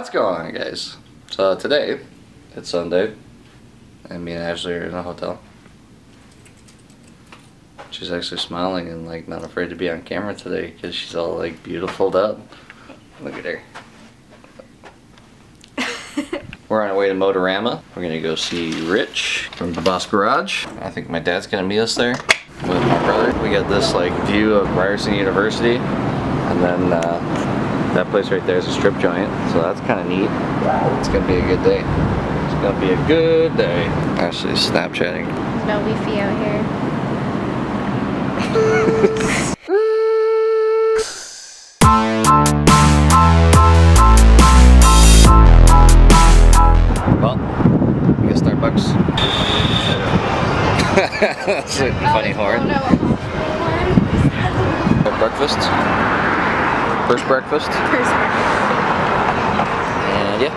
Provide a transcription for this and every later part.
What's going on guys? So today, it's Sunday, and me and Ashley are in a hotel. She's actually smiling and like not afraid to be on camera today because she's all like beautiful up. Look at her. We're on our way to Motorama. We're gonna go see Rich from the Boss Garage. I think my dad's gonna meet us there with my brother. We got this like view of Ryerson University, and then uh, that place right there is a strip joint, so that's kind of neat. It's gonna be a good day. It's gonna be a good day. Ashley's Snapchatting. No Wi-Fi out here. Well, we got Starbucks. That's a funny oh, horn. Got breakfast. First breakfast. And yeah.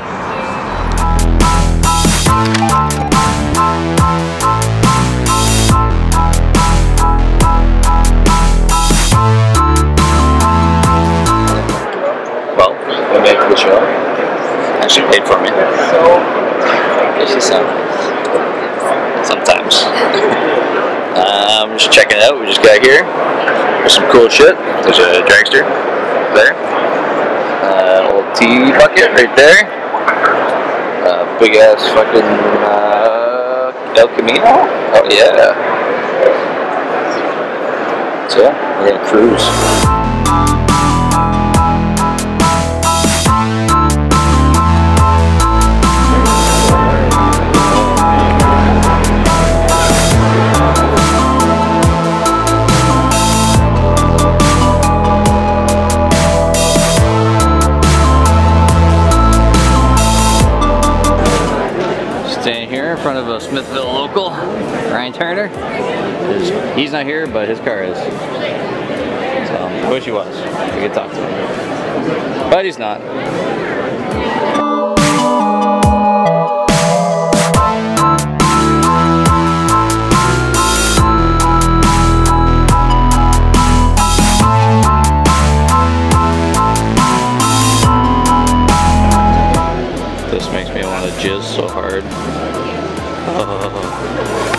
Well, we made the show. Actually paid for me. It's just some, sometimes. um, just checking it out. We just got here. There's some cool shit. There's a dragster there. Uh, old T-bucket right there. Uh, big ass fucking uh, El Camino. Oh yeah. So yeah, we're gonna cruise. He's not here, but his car is. So, I wish he was. We could talk to him. But he's not. This makes me want to jizz so hard. Oh.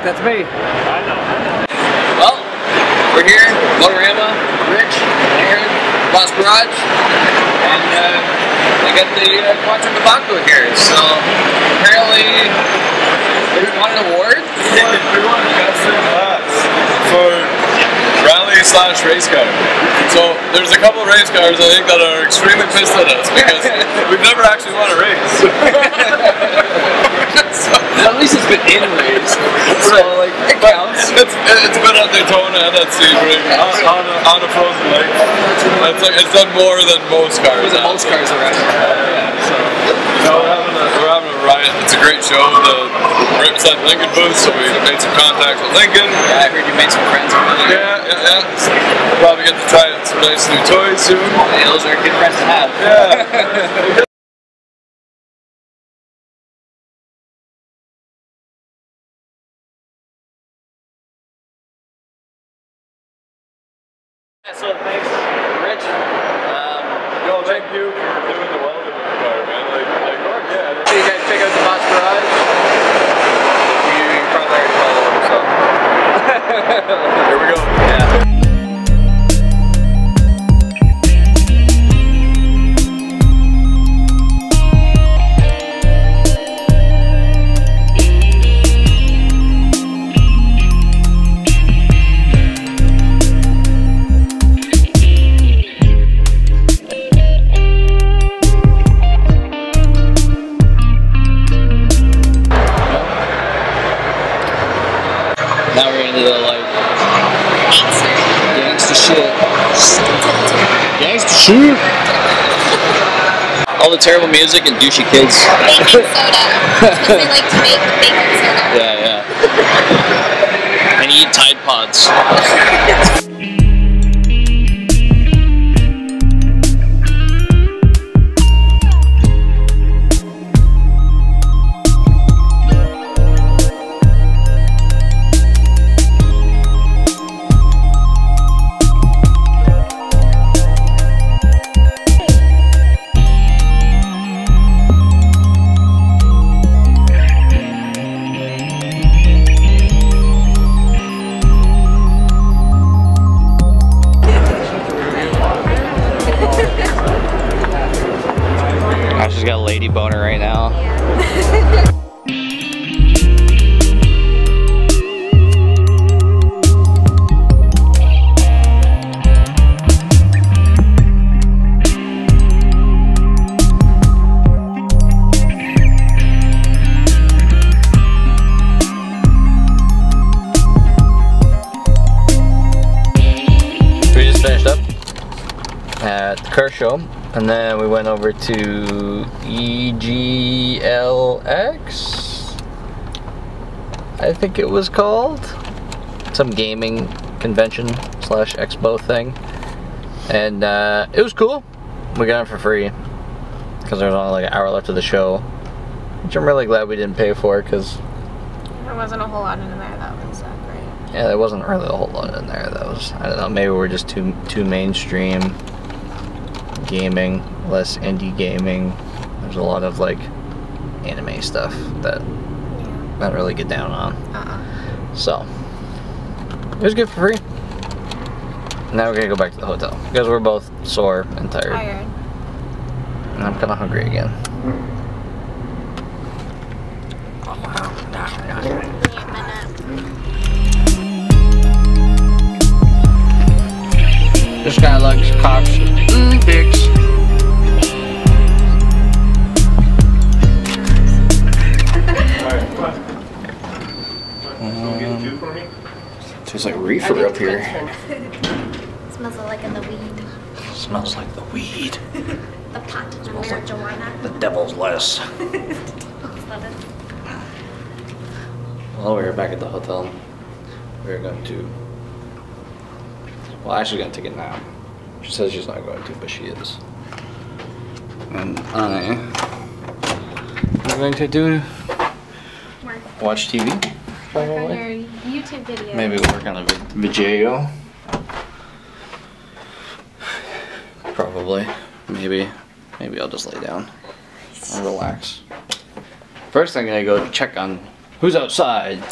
Look, that's me. I know. Well, we're here, Motorama, Rich, Aaron, Boss Garage, and uh, I got the uh, Quattro Tobacco here. So apparently, they won an award. We won best in class for rally slash race car. So there's a couple race cars I think that are extremely pissed at us because we've never actually won a race. so, At least it's been in race. So like it counts. it's it's been at Daytona and at Sebring on, on, a, on a frozen lake. It's like it's done more than most cars. have. Most cars around. Yeah. So No, we're having a, we're having a riot. It's a great show. The represent Lincoln booth, so we made some contacts with Lincoln. yeah, I heard you made some friends over there. Yeah, yeah, yeah. We'll probably get to try some nice new toys soon. Hey, those are good friends to have. Yeah. So thanks, Rich. Um, thank you for doing the welding with man. Like, like, oh yeah. So you guys check out the Boss Garage. You, you probably already follow them, so. All the terrible music and douchey kids. Baking soda. They like to make baking soda. Yeah, yeah. And eat Tide Pods. at the car show and then we went over to EGLX I think it was called. Some gaming convention slash expo thing. And uh, it was cool. We got it for free. Because there was only like an hour left of the show. Which I'm really glad we didn't pay for because There wasn't a whole lot in there that was that great. yeah there wasn't really a whole lot in there that was I don't know maybe we're just too too mainstream gaming, less indie gaming. There's a lot of like anime stuff that Yeah. I don't really get down on. Uh-uh. So it was good for free. Now we're gonna go back to the hotel because we're both sore and tired, Tired. and I'm kind of hungry again. Oh, This guy likes cocks and dicks. Tastes like reefer up here. smells like the weed. Smells like the weed. The pot of marijuana. The devil's lettuce. That's what it- While we were back at the hotel, we were going to. Well, Ashley's gonna take a nap. She says she's not going to, but she is. And I am going to do Work watch TV. work on Probably. your YouTube video. Maybe work on a video. Probably. Maybe. Maybe I'll just lay down and relax. First, I'm gonna go check on who's outside.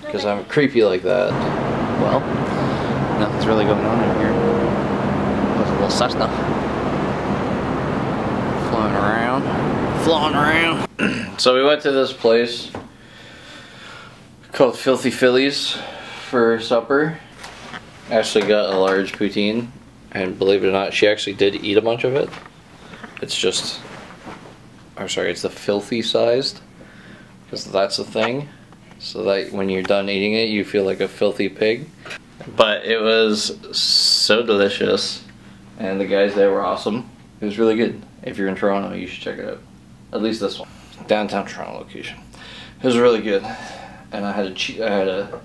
Because I'm creepy like that. Well, nothing's really going on in here. There's a little Cessna. Flying around. Flying around. so we went to this place called Filthy Phillies for supper. Ashley got a large poutine, and believe it or not, she actually did eat a bunch of it. It's just, I'm sorry, it's the filthy sized, because that's the thing. So that when you're done eating it, you feel like a filthy pig. But it was so delicious, and the guys there were awesome. It was really good. If you're in Toronto, you should check it out. At least this one, downtown Toronto location. It was really good, and I had a che- I had a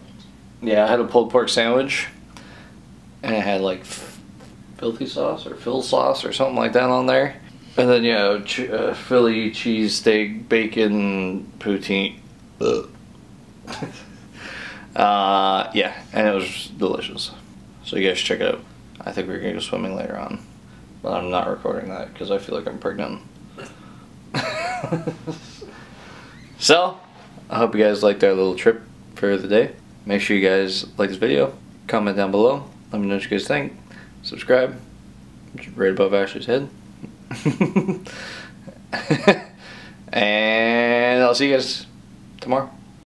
yeah I had a pulled pork sandwich, and it had like filthy sauce or Phil sauce or something like that on there, and then yeah ch- uh, Philly cheese steak bacon poutine. Uh, yeah, and it was delicious. So you guys check it out. I think we're gonna go swimming later on. But I'm not recording that because I feel like I'm pregnant. so, I hope you guys liked our little trip for the day. Make sure you guys like this video, comment down below, let me know what you guys think, subscribe, right above Ashley's head. and I'll see you guys tomorrow.